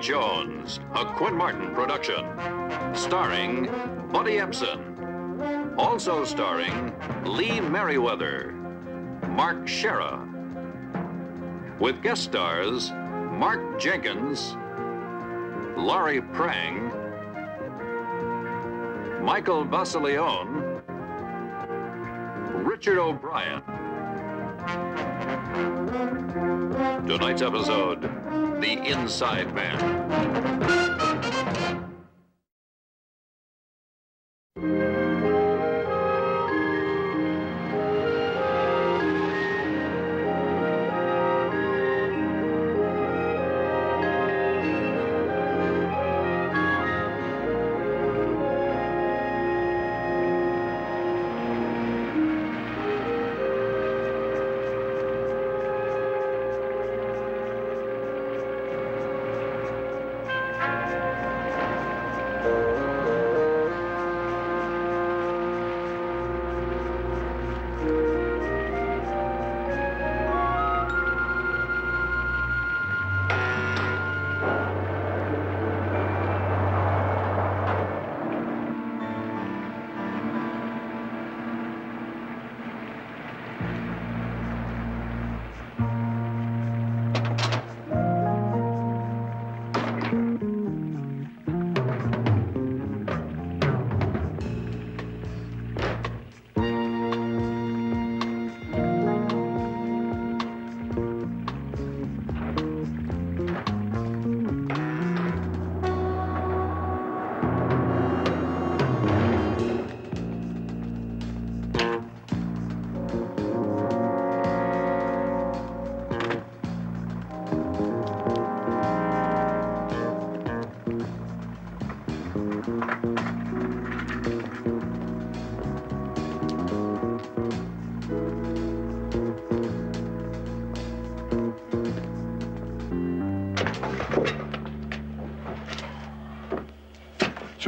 Jones, a Quinn Martin production. Starring Buddy Ebsen. Also starring Lee Meriwether, Mark Shera. With guest stars Mark Jenkins, Laurie Prange, Michael Baseleon, Richard O'Brien. Tonight's episode The Inside Man.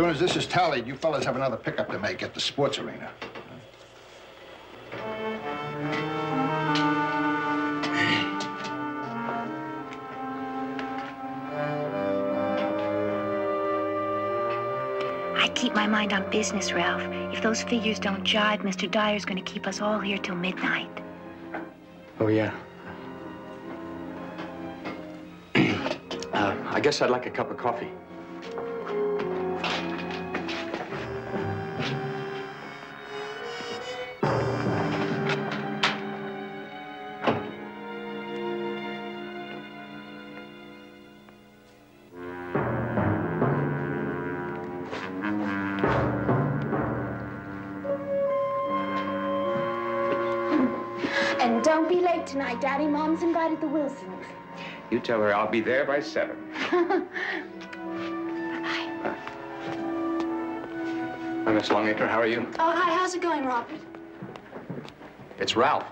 Soon as this is tallied, you fellas have another pickup to make at the sports arena. I keep my mind on business, Ralph. If those figures don't jive, Mr. Dyer's going to keep us all here till midnight. Oh, yeah. uh, I guess I'd like a cup of coffee. Daddy. Mom's invited the Wilsons. You tell her I'll be there by seven. Bye. Hi, Miss Longacre. How are you? Oh, hi. How's it going, Robert? It's Ralph.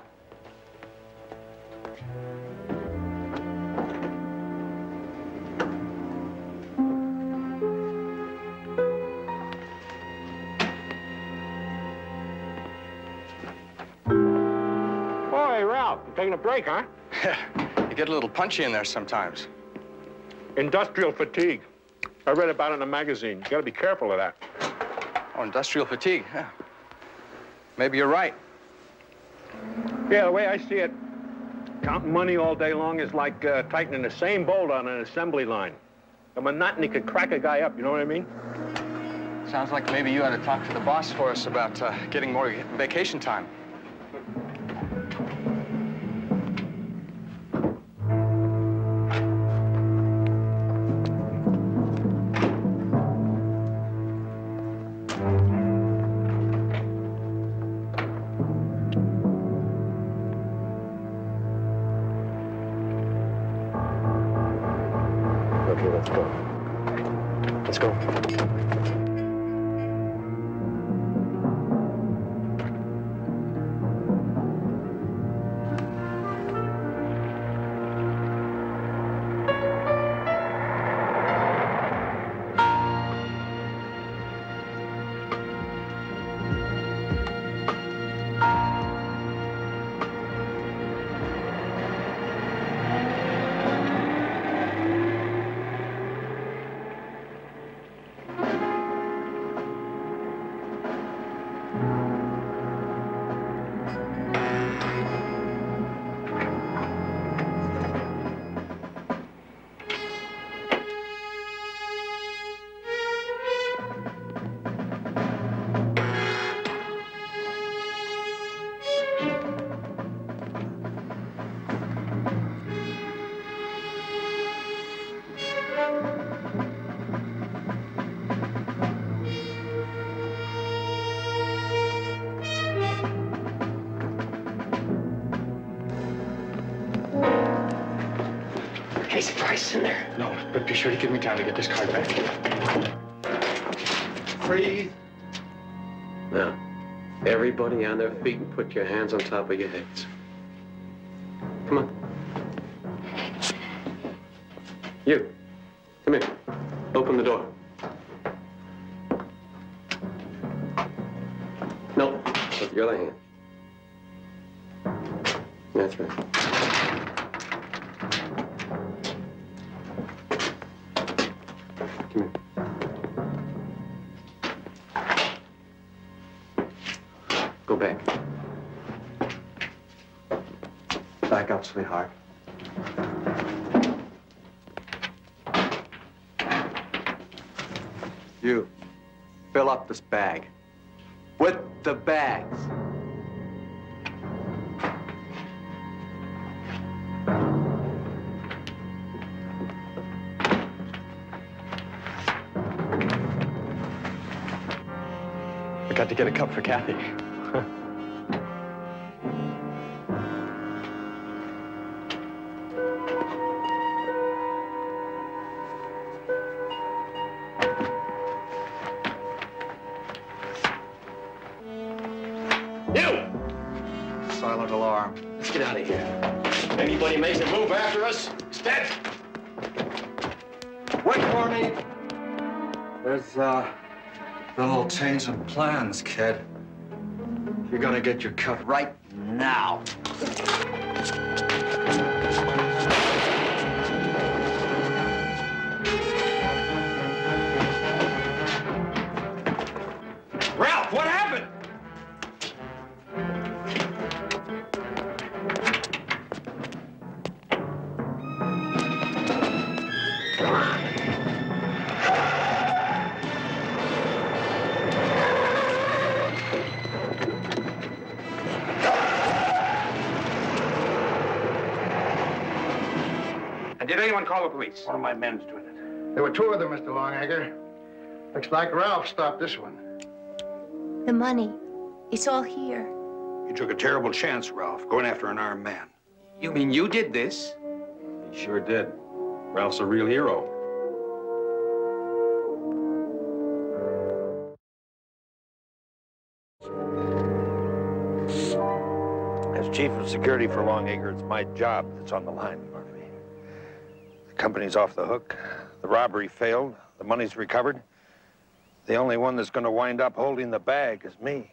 Break, huh? you get a little punchy in there sometimes. Industrial fatigue. I read about it in a magazine. You gotta be careful of that. Oh, industrial fatigue. Yeah. Maybe you're right. Yeah, the way I see it, counting money all day long is like uh, tightening the same bolt on an assembly line. The monotony could crack a guy up, you know what I mean? Sounds like maybe you ought to talk to the boss for us about uh, getting more vacation time. Price in there. No, but be sure to give me time to get this card back. Breathe. Now, everybody on their feet and put your hands on top of your heads. Come on. You, come here. Open the door. Get a cup for Kathy. You! Silent alarm. Let's get out of here. Anybody makes a move after us, it's dead. Wait for me. There's, uh, a little change in plans, kid. You're gonna get your cut right now. Them, Longacre. Looks like Ralph stopped this one. The money. It's all here. You took a terrible chance, Ralph, going after an armed man. You mean you did this? He sure did. Ralph's a real hero. As chief of security for Longacre, it's my job that's on the line, Barnaby. The company's off the hook. The robbery failed. The money's recovered. The only one that's going to wind up holding the bag is me.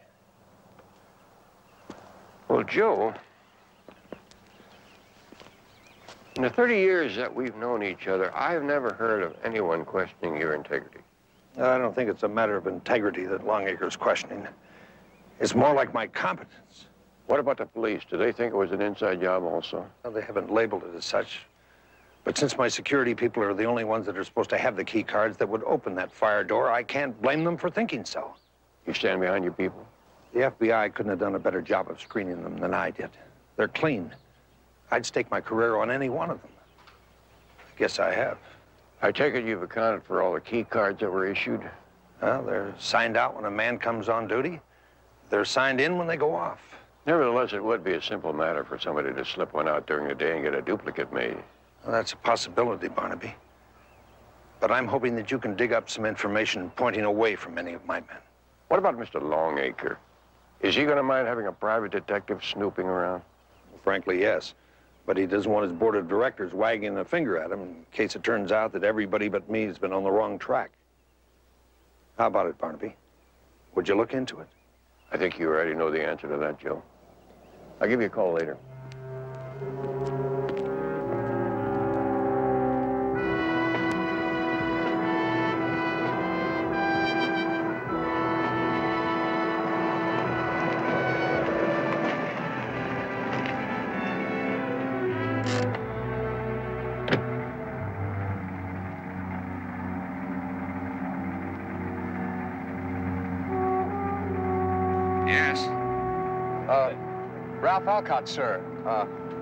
Well, Joe, in the 30 years that we've known each other, I've never heard of anyone questioning your integrity. I don't think it's a matter of integrity that Longacre's questioning. It's more like my competence. What about the police? Do they think it was an inside job also? Well, they haven't labeled it as such. But since my security people are the only ones that are supposed to have the key cards that would open that fire door, I can't blame them for thinking so. You stand behind your people? The FBI couldn't have done a better job of screening them than I did. They're clean. I'd stake my career on any one of them. I guess I have. I take it you've accounted for all the key cards that were issued? Well, they're signed out when a man comes on duty. They're signed in when they go off. Nevertheless, it would be a simple matter for somebody to slip one out during the day and get a duplicate made. Well, that's a possibility, Barnaby. But I'm hoping that you can dig up some information pointing away from any of my men. What about Mr. Longacre? Is he going to mind having a private detective snooping around? Frankly, yes. But he doesn't want his board of directors wagging a finger at him in case it turns out that everybody but me has been on the wrong track. How about it, Barnaby? Would you look into it? I think you already know the answer to that, Joe. I'll give you a call later.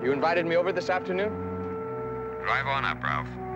You invited me over this afternoon? Drive on up, Ralph.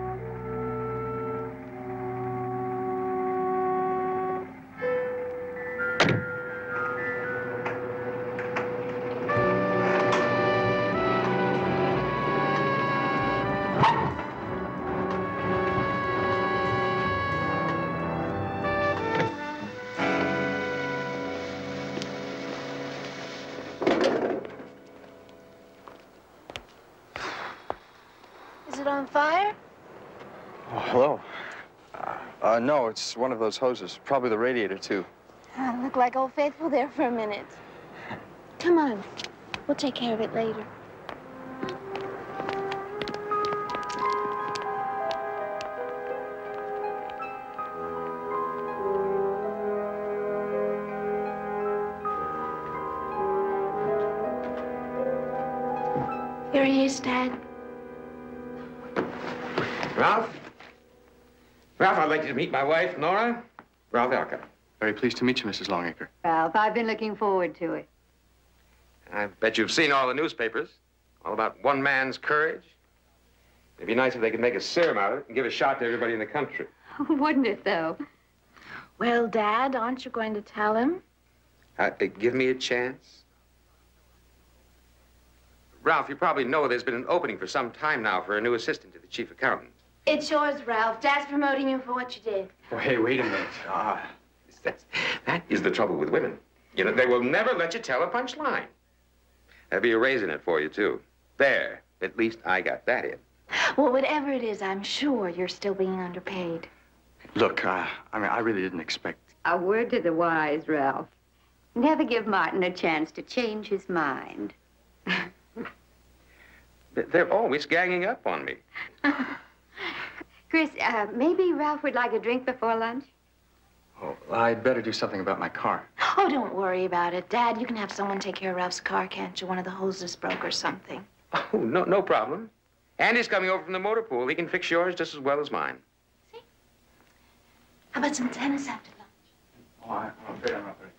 No, it's one of those hoses. Probably the radiator, too. Uh, look like Old Faithful there for a minute. Come on. We'll take care of it later. Here he is, Dad. Ralph? Ralph, I'd like you to meet my wife, Nora. Ralph Alcott. Very pleased to meet you, Mrs. Longacre. Ralph, I've been looking forward to it. I bet you've seen all the newspapers. All about one man's courage. It'd be nice if they could make a serum out of it and give a shot to everybody in the country. Wouldn't it, though? Well, Dad, aren't you going to tell him? Uh, uh, give me a chance. Ralph, you probably know there's been an opening for some time now for a new assistant to the chief accountant. It's yours, Ralph. Dad's promoting you for what you did. Oh, hey, wait a minute. Ah, That's, that is the trouble with women. You know, they will never let you tell a punchline. There'll be a raise in it for you, too. There. At least I got that in. Well, whatever it is, I'm sure you're still being underpaid. look, uh, I mean, I really didn't expect... A word to the wise, Ralph. Never give Martin a chance to change his mind. They're always ganging up on me. Chris, uh, maybe Ralph would like a drink before lunch? Oh, I'd better do something about my car. Oh, don't worry about it. Dad, you can have someone take care of Ralph's car, can't you? One of the hoses broke or something. Oh, no, no problem. Andy's coming over from the motor pool. He can fix yours just as well as mine. See? How about some tennis after lunch? Oh, I, I'm afraid I'm not very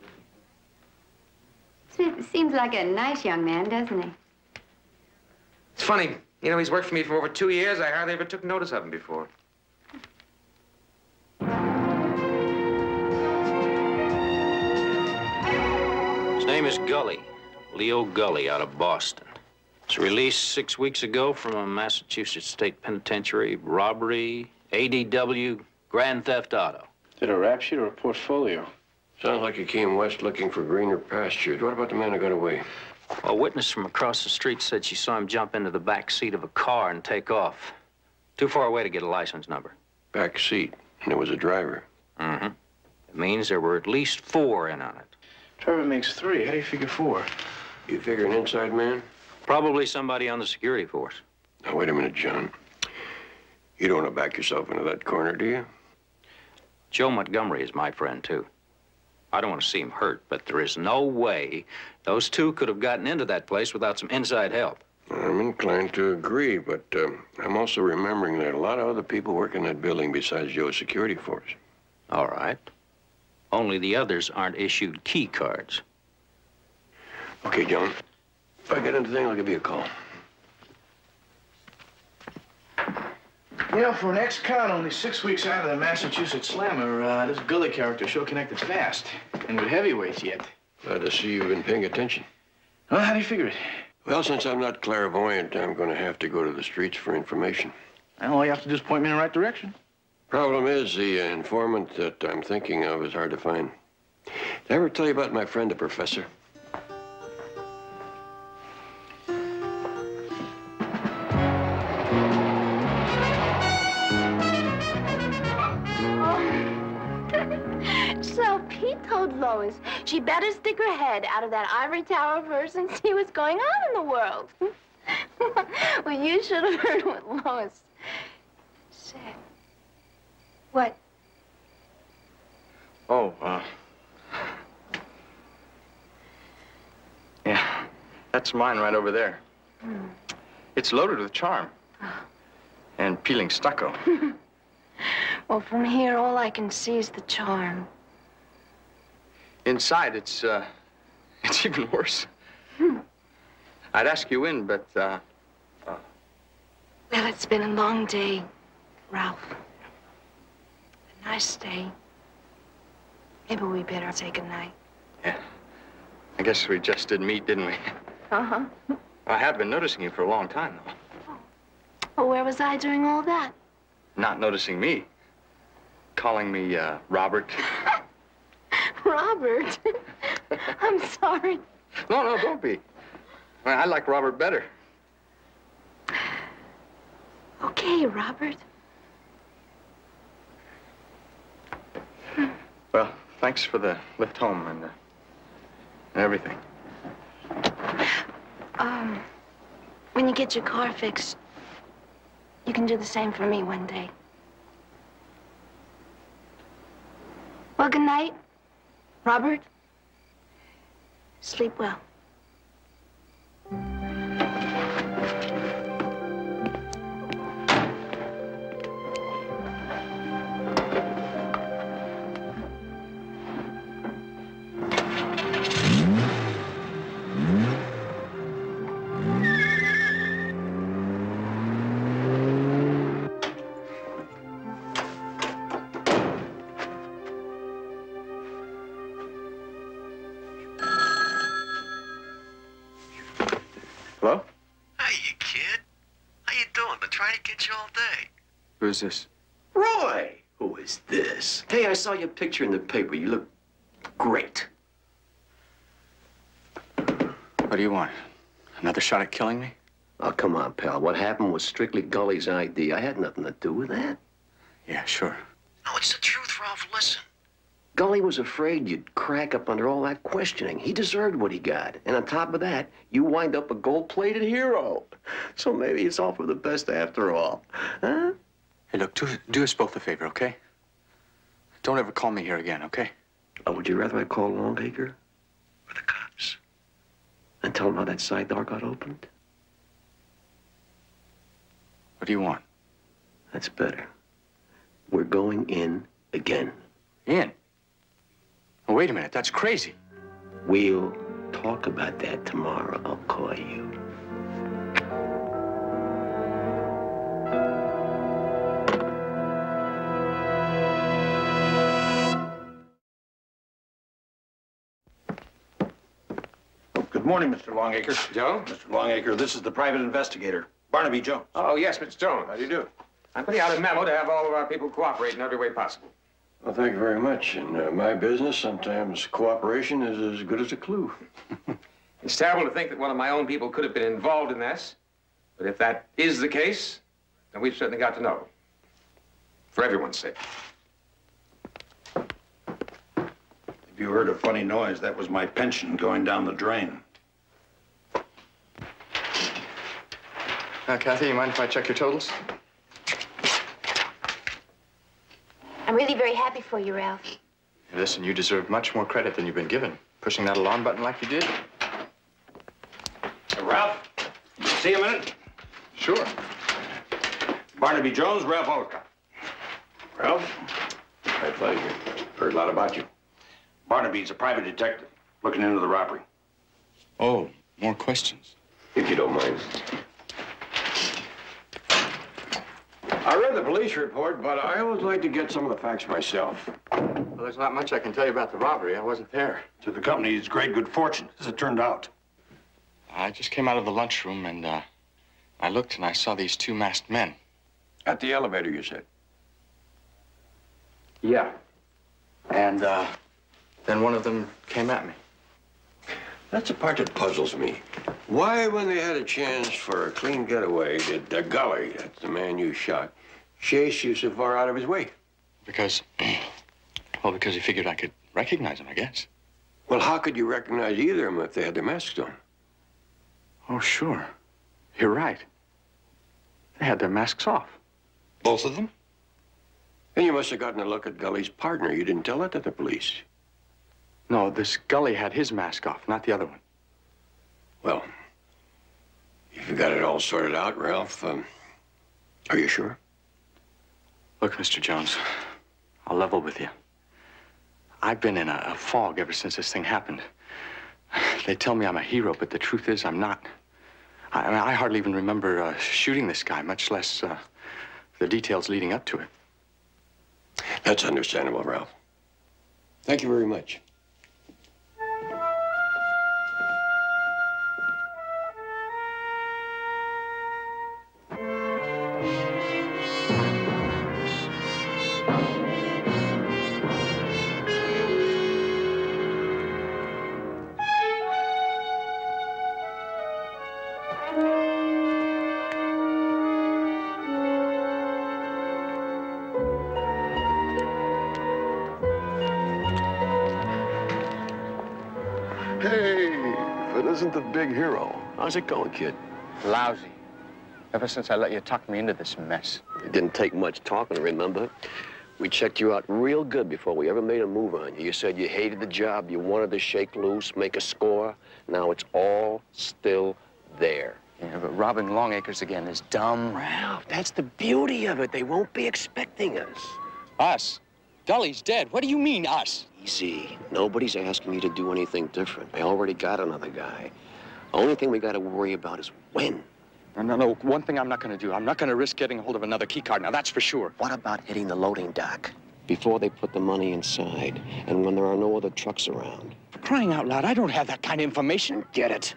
good. Se- Seems like a nice young man, doesn't he? It's funny. You know, he's worked for me for over two years. I hardly ever took notice of him before. Name is Gully, Leo Gully out of Boston. Was released six weeks ago from a Massachusetts State Penitentiary, robbery, ADW, grand theft auto. Did a rap sheet or a portfolio? Sounds like you came west looking for greener pastures. What about the man who got away? A witness from across the street said she saw him jump into the back seat of a car and take off. Too far away to get a license number. Back seat, and there was a driver. Mm-hmm. It means there were at least four in on it. Trevor makes three. How do you figure four? You figure an inside man? Probably somebody on the security force. Now, wait a minute, John. You don't want to back yourself into that corner, do you? Joe Montgomery is my friend, too. I don't want to see him hurt, but there is no way those two could have gotten into that place without some inside help. I'm inclined to agree, but um, I'm also remembering that a lot of other people work in that building besides Joe's security force. All right. Only the others aren't issued key cards. Okay, John. If I get anything, I'll give you a call. You know, for an ex-con only six weeks out of the Massachusetts Slammer, uh, this Gully character sure connected fast. And with heavyweights yet. Glad to see you've been paying attention. Well, how do you figure it? Well, since I'm not clairvoyant, I'm going to have to go to the streets for information. Well, all you have to do is point me in the right direction. Problem is, the uh, informant that I'm thinking of is hard to find. Did I ever tell you about my friend, the professor? So Pete told Lois she better stick her head out of that ivory tower of hers and see what's going on in the world. well, you should have heard what Lois said. What? Oh, uh... Yeah, that's mine right over there. It's loaded with charm. And peeling stucco. Well, from here, all I can see is the charm. Inside, it's, uh, it's even worse. I'd ask you in, but, uh, Well, it's been a long day, Ralph. Nice day. Maybe we better say goodnight. yeah. I guess we just did meet, didn't we? Uh-huh. I have been noticing you for a long time, though. Oh. Well, where was I during all that? Not noticing me. Calling me, uh, Robert. Robert. I'm sorry. No, no, don't be. I, I like Robert better. Okay. okay, Well, thanks for the lift home and, uh, and everything. Um, when you get your car fixed, you can do the same for me one day. Well, good night, Robert. Sleep well. Who's this? Roy! Who is this? Hey, I saw your picture in the paper. You look great. What do you want? Another shot at killing me? Oh, come on, pal. What happened was strictly Gully's ID. I had nothing to do with that. Yeah, sure. No, it's the truth, Ralph. Listen. Gully was afraid you'd crack up under all that questioning. He deserved what he got. And on top of that, you wind up a gold-plated hero. So maybe it's all for the best after all. Huh? Hey, look, do, do us both a favor, okay? Don't ever call me here again, okay? Or would you rather I call Longacre? Or the cops? And tell them how that side door got opened? What do you want? That's better. We're going in again. In? Oh, wait a minute, that's crazy. We'll talk about that tomorrow. I'll call you. Morning, Mr. Longacre. Joe? Mr. Longacre, this is the private investigator, Barnaby Jones. Oh, yes, Mr. Jones. How do you do? I'm putting out a memo to have all of our people cooperate in every way possible. Well, thank you very much. In uh, my business, sometimes cooperation is as good as a clue. It's terrible to think that one of my own people could have been involved in this. But if that is the case, then we've certainly got to know. For everyone's sake. If you heard a funny noise, that was my pension going down the drain. Uh, Kathy, you mind if I check your totals? I'm really very happy for you, Ralph. Listen, you deserve much more credit than you've been given. Pushing that alarm button like you did. Uh, Ralph, see you a minute? Sure. Barnaby Jones, Ralph Olcott. Ralph, my pleasure. Heard a lot about you. Barnaby's a private detective looking into the robbery. Oh, more questions. If you don't mind. I read the police report, but I always like to get some of the facts myself. Well, there's not much I can tell you about the robbery. I wasn't there. To the company's great good fortune, as it turned out. I just came out of the lunchroom and uh, I looked and I saw these two masked men. At the elevator, you said. Yeah. And uh, then one of them came at me. That's the part that puzzles me. Why, when they had a chance for a clean getaway, did the gully, that's the man you shot, chase you so far out of his way? Because, well, because he figured I could recognize him, I guess. Well, how could you recognize either of them if they had their masks on? Oh, sure. You're right. They had their masks off. Both of them? And you must have gotten a look at Gully's partner. You didn't tell that to the police. No, this Gully had his mask off, not the other one. Well, if you got it all sorted out, Ralph, um, are you sure? Look, Mr. Jones, I'll level with you. I've been in a, a fog ever since this thing happened. They tell me I'm a hero, but the truth is I'm not. I, I, mean, I hardly even remember uh, shooting this guy, much less uh, the details leading up to it. That's understandable, Ralph. Thank you very much. Isn't the big hero. How's it going, kid? Lousy. Ever since I let you talk me into this mess. It didn't take much talking, remember? We checked you out real good before we ever made a move on you. You said you hated the job, you wanted to shake loose, make a score. Now it's all still there. Yeah, but robbing Longacres again is dumb. Ralph, that's the beauty of it. They won't be expecting us. Us? Gully's dead. What do you mean, us? Easy. Nobody's asking you to do anything different. I already got another guy. The only thing we got to worry about is when. No, no, no. One thing I'm not going to do. I'm not going to risk getting hold of another key card. Now, that's for sure. What about hitting the loading dock? Before they put the money inside, and when there are no other trucks around. For crying out loud, I don't have that kind of information. Get it.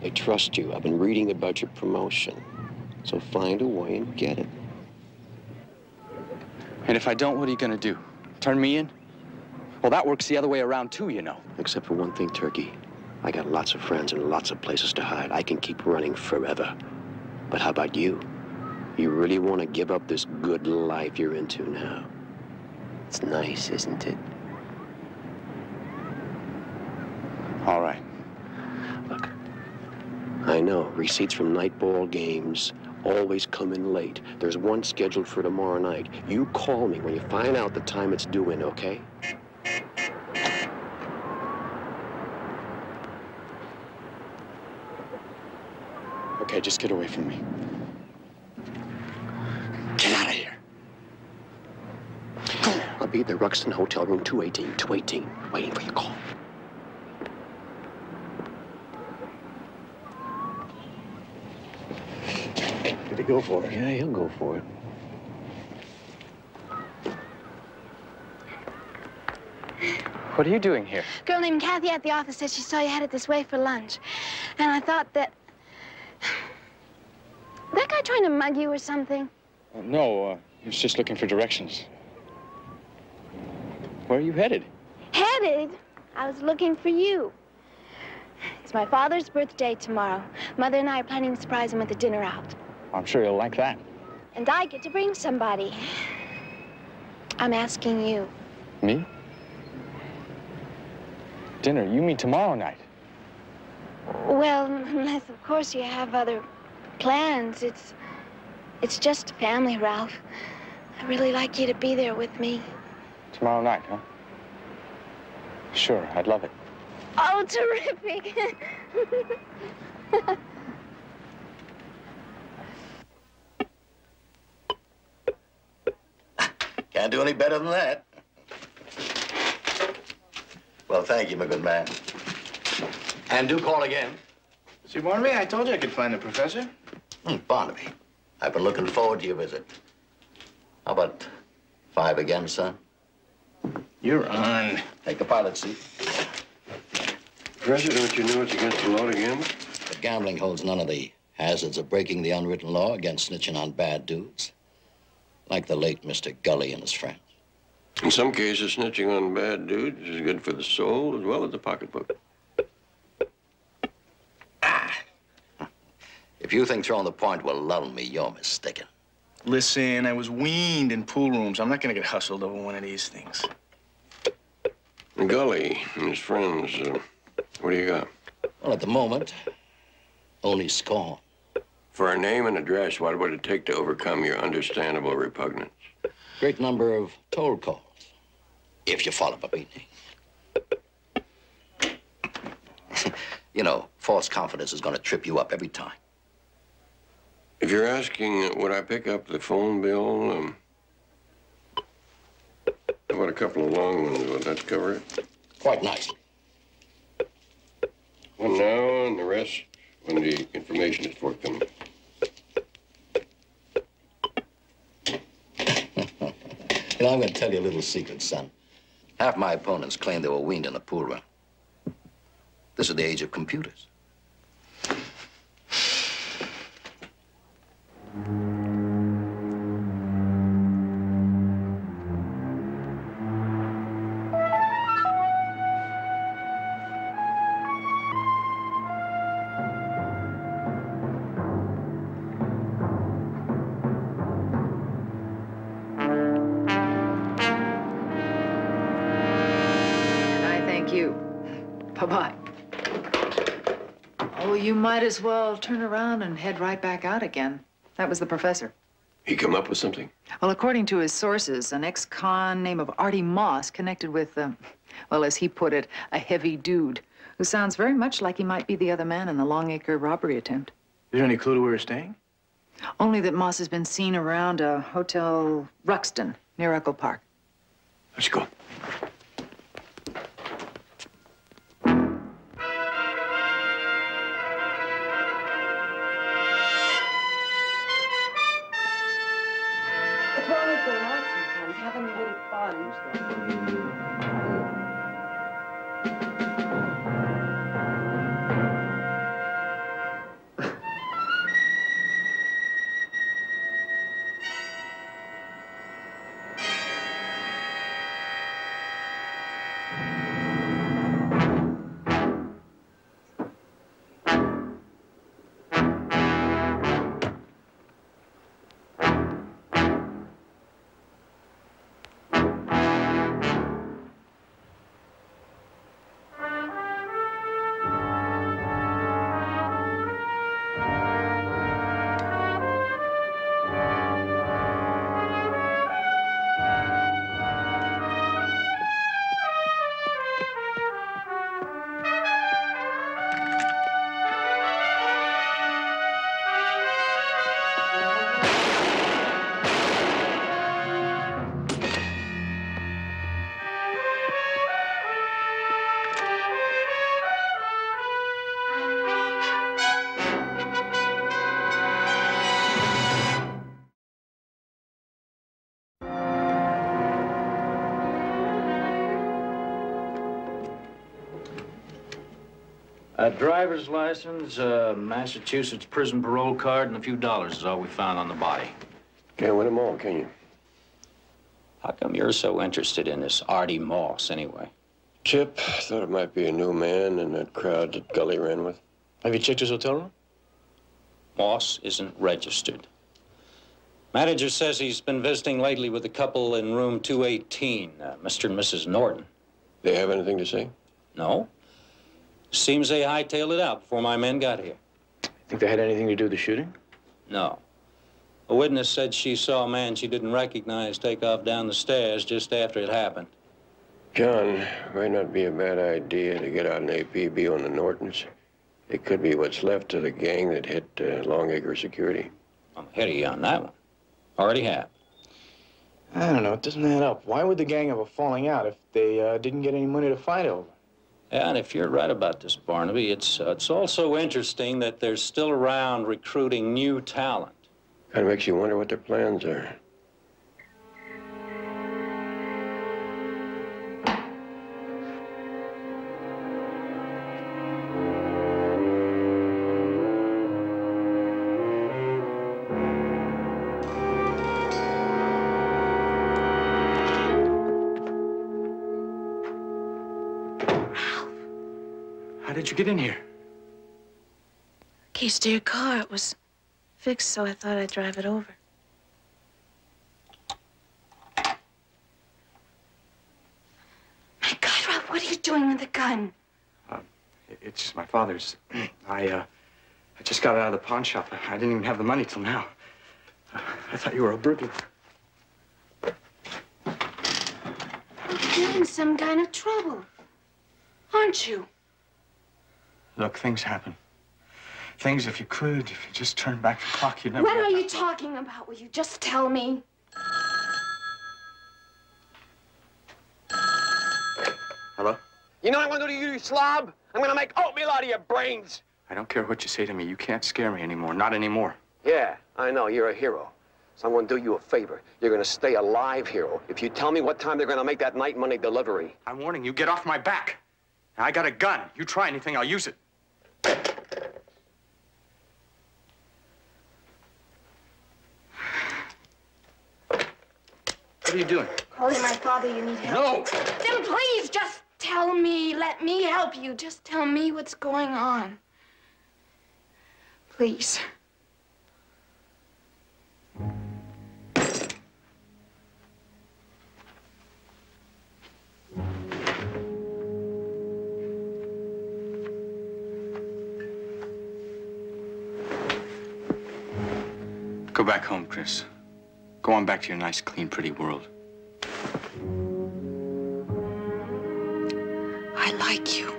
They trust you. I've been reading about your promotion. So find a way and get it. And if I don't, what are you going to do? Turn me in? Well, that works the other way around, too, you know. Except for one thing, Turkey. I got lots of friends and lots of places to hide. I can keep running forever. But how about you? You really want to give up this good life you're into now? It's nice, isn't it? All right. Look, I know receipts from night ball games always come in late. There's one scheduled for tomorrow night. You call me when you find out the time it's due in, okay? Okay, just get away from me. Get out of here. I'll be at the Ruxton Hotel Room 218, 218, waiting for your call. Did he go for it? Yeah, he'll go for it. What are you doing here? Girl named Kathy at the office said she saw you headed this way for lunch. And I thought that... That guy trying to mug you or something? Uh, no, uh, he was just looking for directions. Where are you headed? Headed? I was looking for you. It's my father's birthday tomorrow. Mother and I are planning to surprise him with a dinner out. I'm sure you'll like that. And I get to bring somebody. I'm asking you. Me? Dinner? You mean tomorrow night? Well, unless, of course, you have other plans. It's... It's just family, Ralph. I'd really like you to be there with me. Tomorrow night, huh? Sure, I'd love it. Oh, terrific. Can't do any better than that. Well, thank you, my good man. And do call again. See, Barnaby, I told you I could find the professor. Hmm, Barnaby, I've been looking forward to your visit. How about five again, son? You're on. Take the pilot seat. Professor, don't you know it's against the law to gamble? But gambling holds none of the hazards of breaking the unwritten law against snitching on bad dudes. Like the late Mr. Gully and his friends. In some cases, snitching on bad dudes is good for the soul as well as the pocketbook. If you think throwing the point will lull me, you're mistaken. Listen, I was weaned in pool rooms. I'm not gonna get hustled over one of these things. Gully and his friends, uh, what do you got? Well, at the moment, only scorn. For a name and address, what would it take to overcome your understandable repugnance? Great number of toll calls, if you follow my meaning. you know, false confidence is going to trip you up every time. If you're asking, would I pick up the phone bill, um, about a couple of long ones? Would that cover it? Quite nicely. One now and the rest when the information is forthcoming. You know, I'm going to tell you a little secret, son. Half my opponents claim they were weaned in the pool room. This is the age of computers. And I thank you. Bye-bye. Oh, you might as well turn around and head right back out again. That was the professor. He come up with something? Well, according to his sources, an ex-con named of Artie Moss connected with, um, well, as he put it, a heavy dude who sounds very much like he might be the other man in the Longacre robbery attempt. Is there any clue to where he's staying? Only that Moss has been seen around a Hotel Ruxton near Echo Park. Let's go. A driver's license, a Massachusetts prison parole card, and a few dollars is all we found on the body. Can't win them all, can you? How come you're so interested in this Artie Moss, anyway? Chip thought it might be a new man in that crowd that Gully ran with. Have you checked his hotel room? Moss isn't registered. Manager says he's been visiting lately with a couple in room 218, uh, Mr. and Mrs. Norton. They have anything to say? No. Seems they hightailed it out before my men got here. Think they had anything to do with the shooting? No. A witness said she saw a man she didn't recognize take off down the stairs just after it happened. John, might not be a bad idea to get out an APB on the Nortons. It could be what's left of the gang that hit uh, Longacre Security. I'm ahead of you on that one. Already have. I don't know. It doesn't add up. Why would the gang have a falling out if they uh, didn't get any money to fight over? And if you're right about this, Barnaby, it's, uh, it's also interesting that they're still around recruiting new talent. Kind of makes you wonder what their plans are. Get in here? Keys to your car. It was fixed, so I thought I'd drive it over. My God, Rob, what are you doing with the gun? It's my father's. I, uh, I just got it out of the pawn shop. I didn't even have the money till now. I thought you were a burglar. You're in some kind of trouble, aren't you? Look, things happen. Things, if you could, if you just turned back the clock, you'd never. What are you talking about? Will you just tell me? Hello? You know what I'm gonna do to you, you slob? I'm gonna make oatmeal out of your brains. I don't care what you say to me. You can't scare me anymore. Not anymore. Yeah, I know, you're a hero. So I'm gonna do you a favor. You're gonna stay alive, hero, if you tell me what time they're gonna make that night money delivery. I'm warning you, get off my back. I got a gun. You try anything, I'll use it. What are you doing? Calling my father, you need help. No! Then please just tell me. Let me help you. Just tell me what's going on. Please. Go back home, Chris. Go on back to your nice, clean, pretty world. I like you.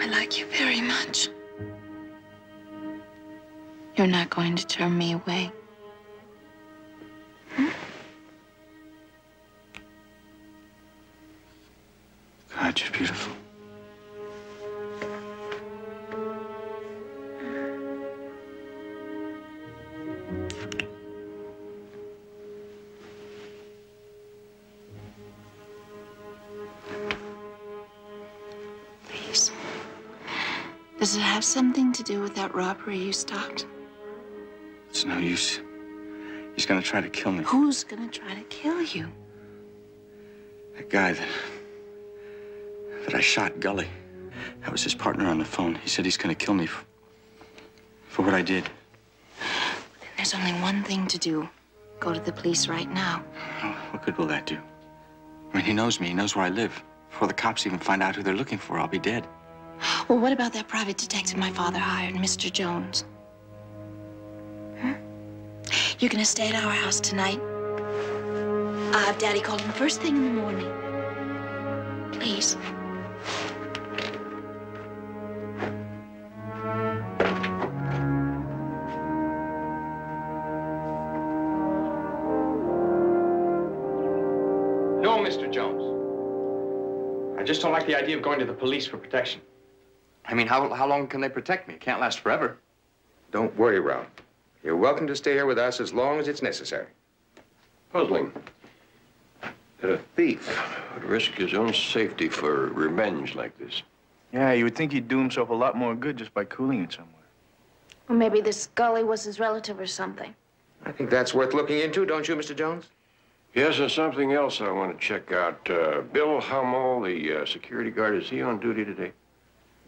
I like you very much. You're not going to turn me away. Does it have something to do with that robbery you stopped? It's no use. He's gonna try to kill me. Who's gonna try to kill you? That guy that that I shot, Gully. That was his partner on the phone. He said he's gonna kill me for, for what I did. Then there's only one thing to do. Go to the police right now. Oh, what good will that do? I mean, he knows me. He knows where I live. Before the cops even find out who they're looking for, I'll be dead. Well, what about that private detective my father hired, Mr. Jones? Hmm? You're gonna stay at our house tonight. I'll have Daddy call him first thing in the morning. Please. No, Mr. Jones. I just don't like the idea of going to the police for protection. I mean, how, how long can they protect me? It can't last forever. Don't worry, Ralph. You're welcome to stay here with us as long as it's necessary. Puzzling. That a thief would risk his own safety for revenge like this. Yeah, you would think he'd do himself a lot more good just by cooling it somewhere. Well, maybe this Gully was his relative or something. I think that's worth looking into, don't you, Mr. Jones? Yes, and something else I want to check out. Uh, Bill Hummel, the uh, security guard, is he on duty today?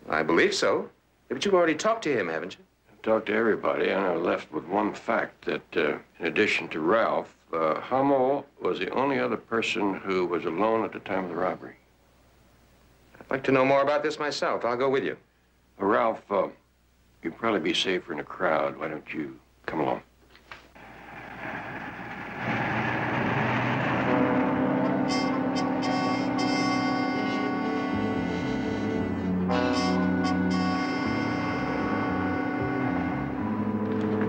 I believe so. But you've already talked to him, haven't you? I've talked to everybody, and I left with one fact that, uh, in addition to Ralph, uh, Hummel was the only other person who was alone at the time of the robbery. I'd like to know more about this myself. I'll go with you. Well, Ralph, uh, you'd probably be safer in a crowd. Why don't you come along?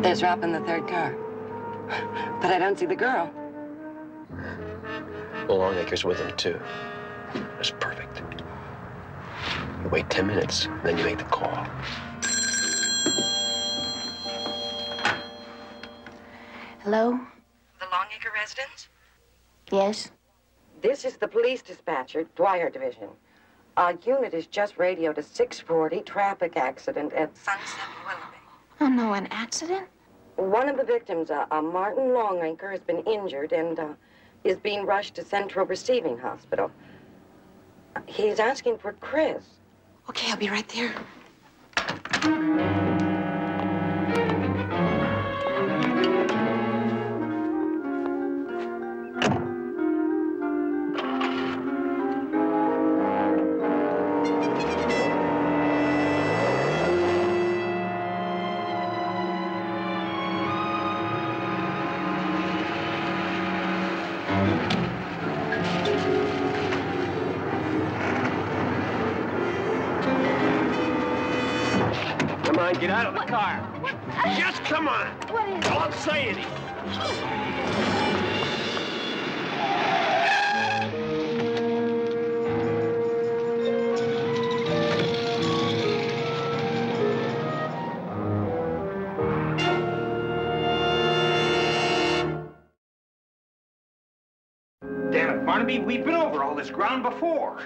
There's Ralph in the third car. But I don't see the girl. Well, Longacre's with him, too. That's perfect. You wait 10 minutes, then you make the call. Hello? The Longacre residence? Yes? This is the police dispatcher, Dwyer Division. Our unit is just radioed a 640 traffic accident at Sunset Willoughby. Oh, no, an accident? One of the victims, uh, uh, Martin Longacre, has been injured and uh, is being rushed to Central Receiving Hospital. He's asking for Chris. Okay, I'll be right there.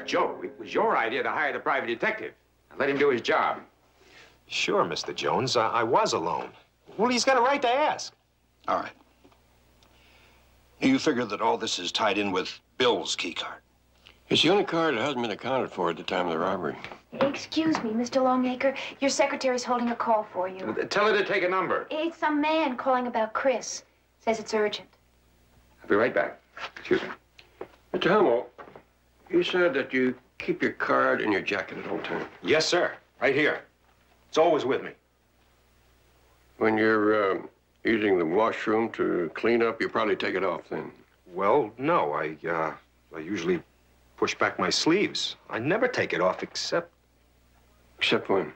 Joe, it was your idea to hire the private detective. and Let him do his job. Sure, Mr. Jones. I, I was alone. Well, he's got a right to ask. All right. You figure that all this is tied in with Bill's key card. It's the only card that hasn't been accounted for at the time of the robbery. Excuse me, Mr. Longacre. Your secretary's holding a call for you. Tell her to take a number. It's some man calling about Chris. Says it's urgent. I'll be right back. Excuse me. Mr. Hummel, you said that you keep your card in your jacket at all times. Yes, sir. Right here. It's always with me. When you're uh, using the washroom to clean up, you probably take it off then. Well, no. I, uh, I usually push back my sleeves. I never take it off except... Except when?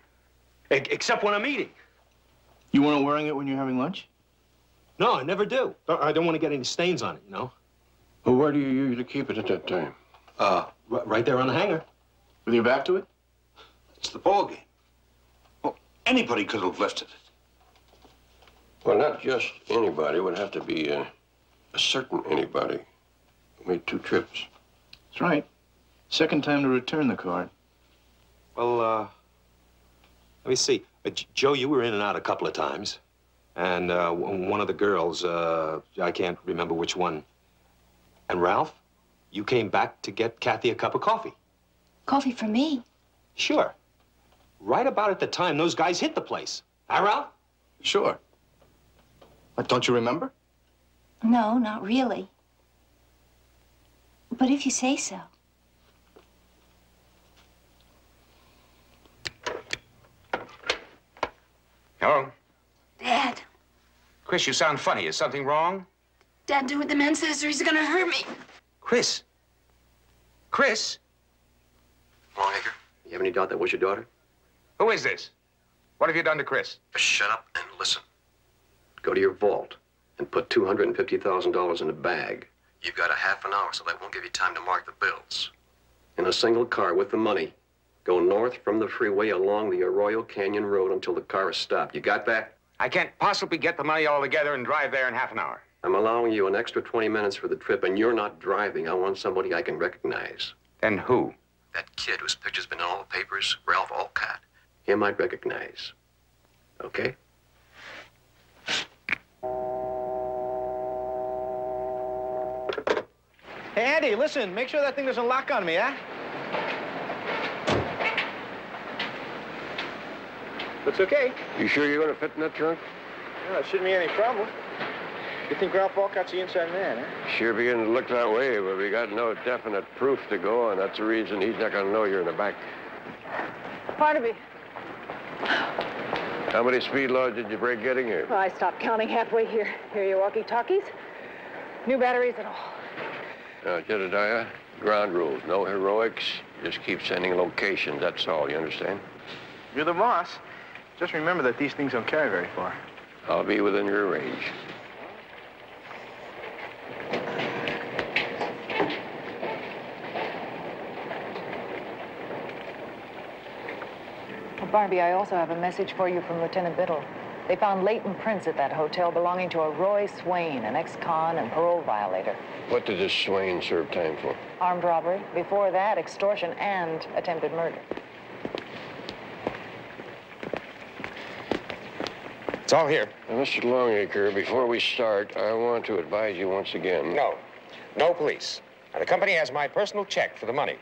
E- except when I'm eating. You weren't wearing it when you're having lunch? No, I never do. I don't want to get any stains on it, you know? Well, where do you usually keep it at that time? Uh, r- right there on the hanger. With your back to it? It's the ball game. Well, anybody could have lifted it. Well, not just anybody. It would have to be a, a certain anybody who made two trips. That's right. Second time to return the card. Well, uh, let me see. Uh, J- Joe, you were in and out a couple of times. And uh, w- one of the girls, uh, I can't remember which one. And Ralph, you came back to get Kathy a cup of coffee. Coffee for me? Sure. Right about at the time those guys hit the place. Huh, Ralph? Sure. But don't you remember? No, not really. But if you say so. Hello? Dad. Chris, you sound funny. Is something wrong? Dad, do what the man says or he's gonna hurt me. Chris? Chris? Longacre, you have any doubt that was your daughter? Who is this? What have you done to Chris? Shut up and listen. Go to your vault and put $250,000 in a bag. You've got a half an hour, so that won't give you time to mark the bills. In a single car with the money, go north from the freeway along the Arroyo Canyon Road until the car is stopped. You got that? I can't possibly get the money all together and drive there in half an hour. I'm allowing you an extra 20 minutes for the trip, and you're not driving. I want somebody I can recognize. And who? That kid whose picture's been in all the papers, Ralph Alcott. Him I'd recognize. Okay? Hey, Andy, listen, make sure that thing doesn't lock on me, huh? Looks okay. You sure you're going to fit in that trunk? No, it shouldn't be any problem. You think Ralph Alcott's the inside man, huh? Sure beginning to look that way, but we got no definite proof to go on. That's the reason he's not going to know you're in the back. Barnaby. How many speed laws did you break getting here? Well, I stopped counting halfway here. Here are your walkie-talkies. New batteries and all. Now, Jedediah, ground rules. No heroics. Just keep sending locations. That's all. You understand? You're the boss. Just remember that these things don't carry very far. I'll be within your range. Well, Barnaby, I also have a message for you from Lieutenant Biddle. They found latent prints at that hotel belonging to a Roy Swain, an ex-con and parole violator. What did this Swain serve time for? Armed robbery. Before that, extortion and attempted murder. It's all here. Now, Mr. Longacre, before we start, I want to advise you once again. No. No police. Now, the company has my personal check for the money.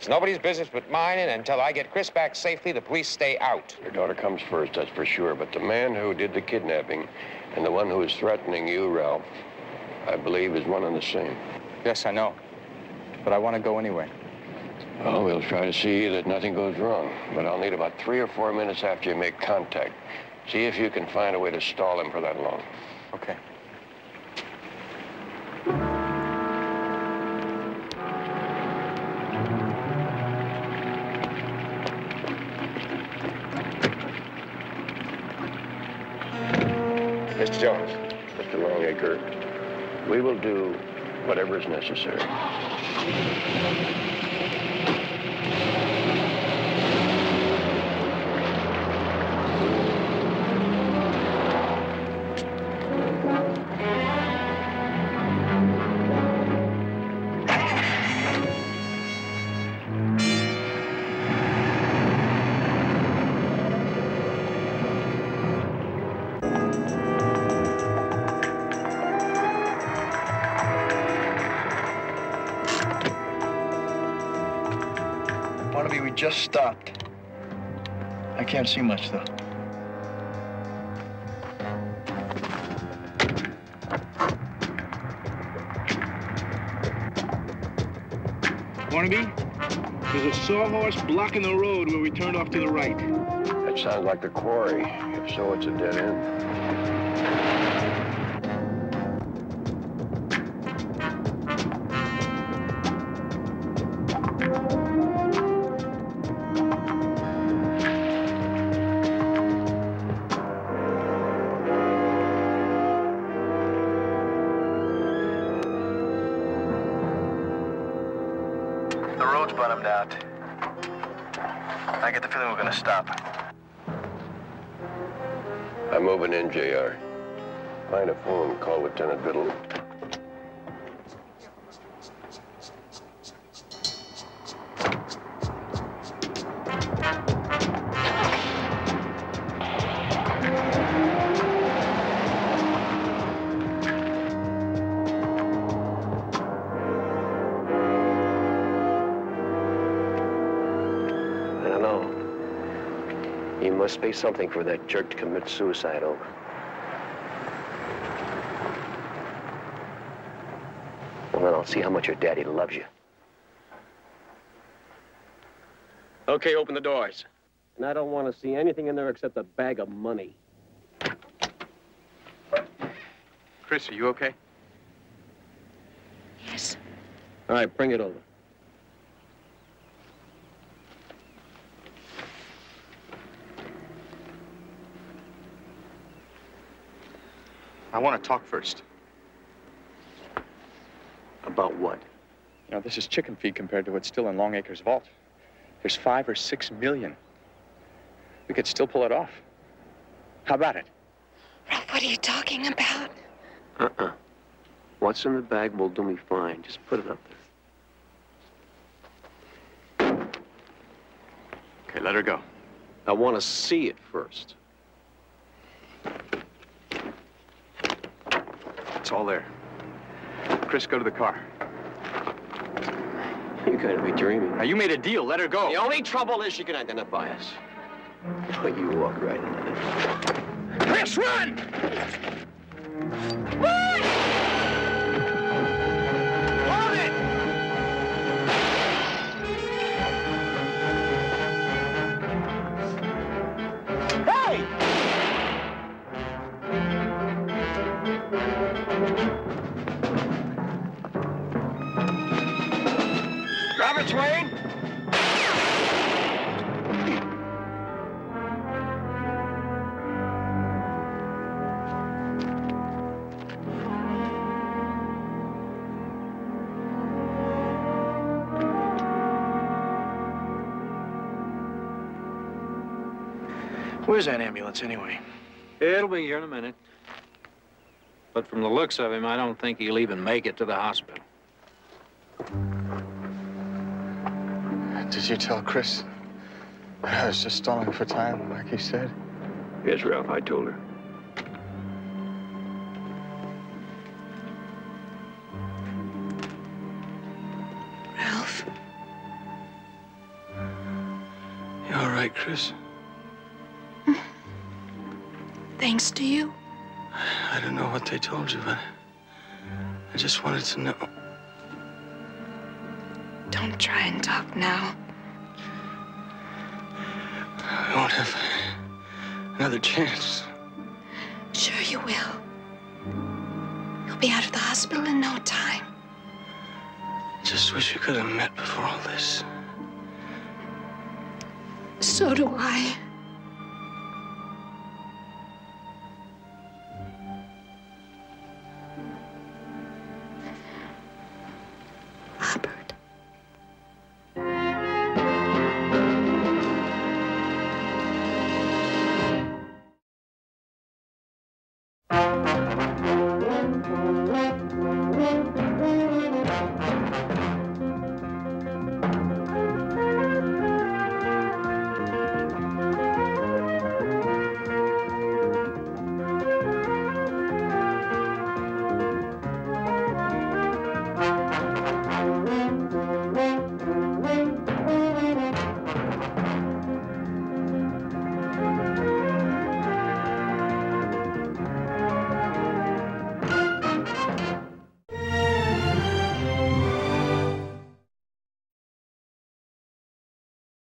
It's nobody's business but mine, and until I get Chris back safely, the police stay out. Your daughter comes first, that's for sure. But the man who did the kidnapping and the one who is threatening you, Ralph, I believe is one and the same. Yes, I know. But I want to go anyway. Well, we'll try to see that nothing goes wrong. But I'll need about three or four minutes after you make contact. See if you can find a way to stall him for that long. Okay. Mr. Jones. Mr. Longacre, we will do whatever is necessary. Just stopped. I can't see much, though. Barnaby, there's a sawhorse blocking the road where we turned off to the right. That sounds like the quarry. If so, it's a dead end. Lieutenant Biddle. He must be something for that jerk to commit suicide over. Well, then I'll see how much your daddy loves you. Okay, open the doors. And I don't want to see anything in there except a bag of money. Chris, are you okay? Yes. All right, bring it over. I want to talk first. About what? You know, this is chicken feed compared to what's still in Longacre's vault. There's five or six million. We could still pull it off. How about it? Ralph, what are you talking about? Uh-uh. What's in the bag will do me fine. Just put it up there. Okay, let her go. I want to see it first. It's all there. Chris, go to the car. You gotta be dreaming. Now, you made a deal. Let her go. The only trouble is she can identify us. Oh, you walk right into it. Chris, run! Where's that ambulance anyway? It'll be here in a minute. But from the looks of him, I don't think he'll even make it to the hospital. Did you tell Chris? I was just stalling for time, like you said. Yes, Ralph, I told her. Ralph? You all right, Chris? Thanks to you? I don't know what they told you, but I just wanted to know. Don't try and talk now. I won't have another chance. Sure you will. You'll be out of the hospital in no time. I Just wish we could have met before all this. So do I.